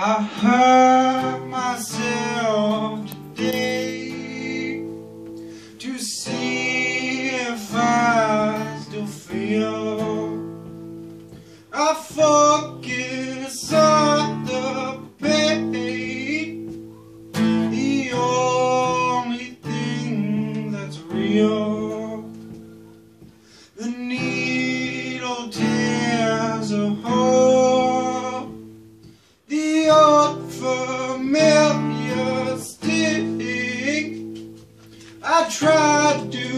I hurt myself today to see if I still feel. I focus on the pain, the only thing that's real. I tried to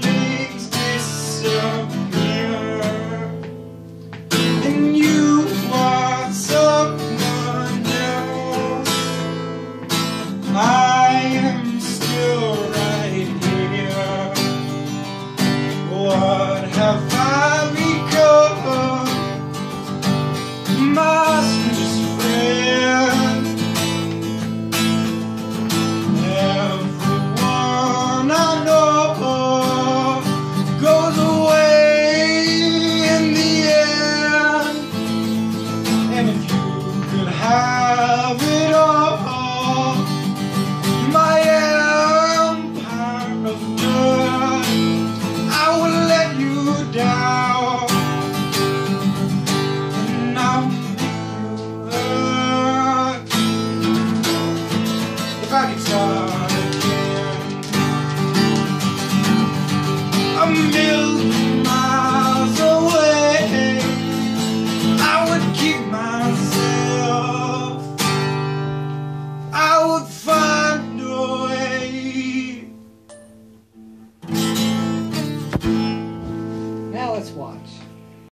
That's why.